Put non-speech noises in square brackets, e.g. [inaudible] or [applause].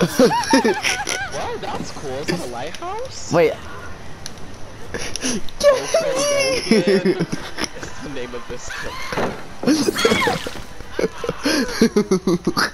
Wow, that's cool. Is that a lighthouse? Wait. It's the name of this clip. [laughs]